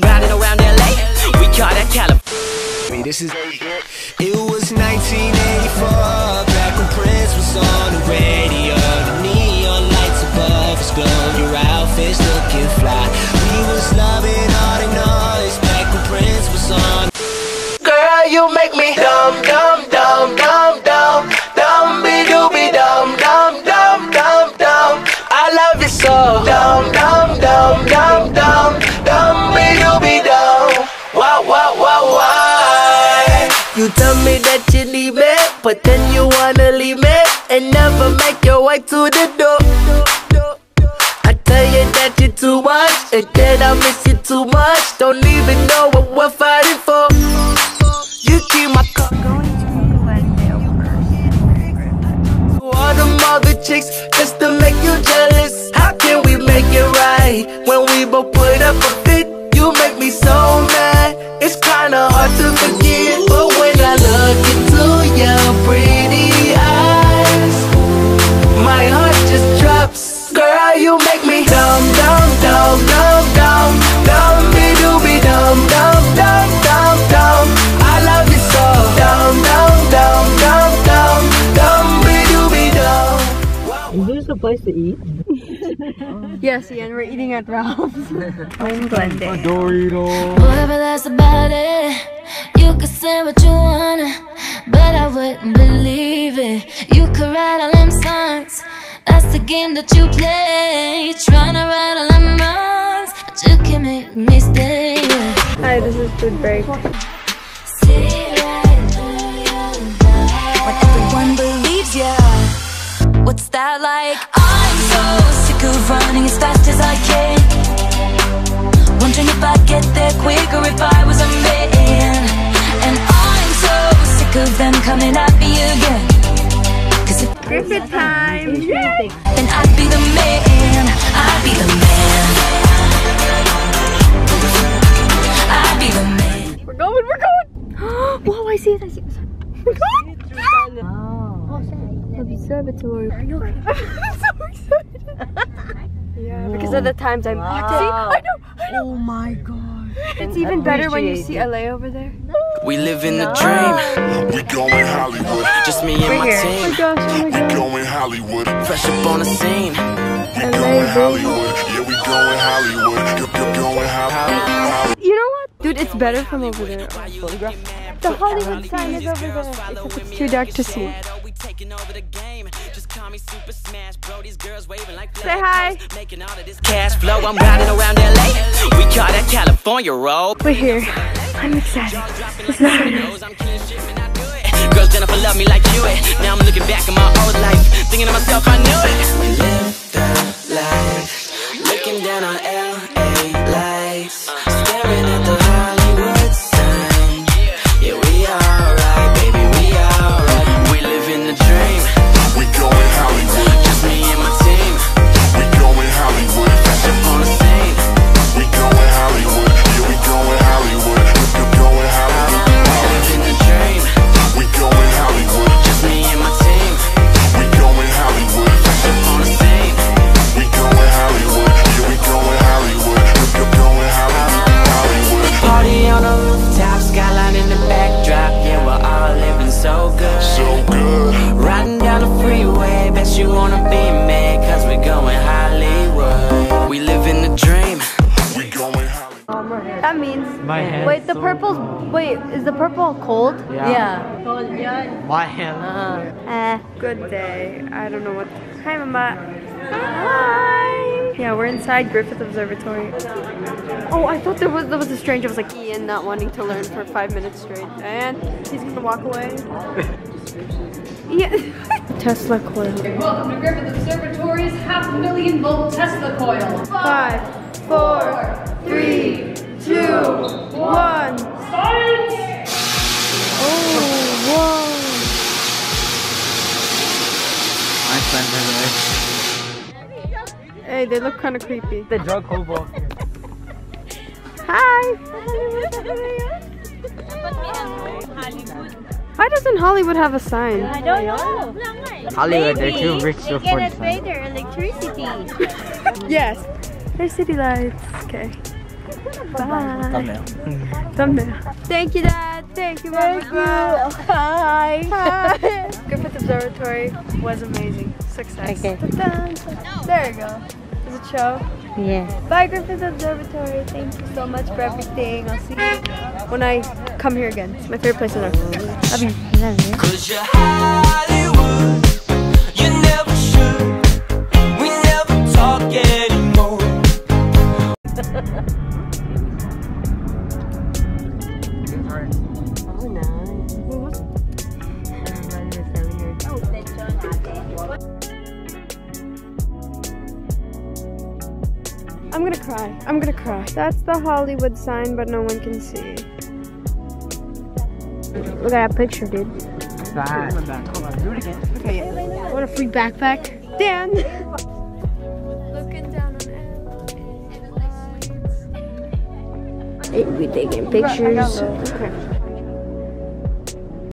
Riding around LA, we call that California. This is It was 1984 Back when Prince was on the radio. The neon lights above us glow. Your outfit's looking fly. We was loving tell me that you need me But then you wanna leave me And never make your way to the door. I tell you that you're too much And then I miss you too much. Don't even know what we're fighting for. You keep my car all them other chicks just to make you jealous. Dumb. Is this a place to eat? Yes, Ian, we're eating at Ralph's. I'm Glendale. Whatever that's about it, you could say what you wanna, but I wouldn't believe it. You could write all them songs, that's the game that you play. Trying to write all them wrongs, but you can make me stay. Hi, this is food break. What's that like? I'm so sick of running as fast as I can. Wondering if I'd get there quicker if I was a man. And I'm so sick of them coming at me again. Cause if Griffith time! then I'd be the man. I'd be the man. I'd be the man. We're going, we're going! Whoa, I see it, I see it. We're! Observatory. Are you okay? I'm so excited. yeah, because of the times I'm. See, I know, I know. Oh my god. It's even better when you see LA over there. We live in the dream, We going Hollywood. just me and my Oh team. my gosh, oh my We god. going Hollywood. Fresh up on the scene. We going Hollywood. Yeah, we going Hollywood. You're, you're going Hollywood. It's better from over there. The Hollywood sign is over there. Except it's too dark to see. We taking over the game. Just call me Super Smash, bro. These girls waving like Say hi. Making all of this cash flow. I'm riding around LA. We call that California roll. We're here. I'm excited. It's not I'm killing shit when I do it. Girls Jennifer love me like you it. Now I'm looking back at my old life, thinking to myself I knew it. We live the life, looking down on LA That means. My hand. Wait, the purple's. Wait, is the purple cold? Yeah. My hand. Eh, good day. I don't know what. Hi, Mama. Hi. Yeah, we're inside Griffith Observatory. Oh, I thought there was there was a stranger. I was like Ian not wanting to learn for five minutes straight, and he's gonna walk away. yeah. Tesla coil. Welcome to Griffith Observatory's half million volt Tesla coil. Five, four, three, two, one. Science! Oh, whoa. My friend, by the. Hey, they look kind of creepy. The drug hobo. Hi. Why doesn't Hollywood have a sign? I don't know. Hollywood, they're too rich to They afford cannot signs. pay their electricity. Yes. There's city lights. Okay. Bye. Thumbnail. Thank you, Dad. Thank you, Mom. Hi. Hi. Griffith Observatory was amazing. Success. Okay. There you go. Does it show? Yeah. Bye, Griffith Observatory. Thank you so much for everything. I'll see you when I come here again. It's my favorite place on earth. Love you. Love you. I'm gonna cry. I'm gonna cry. That's the Hollywood sign, but no one can see. Look at that picture, dude. Bad. Hold do it again. Okay, yeah. What a free backpack. Dan! Looking down on it. We taking pictures. Okay.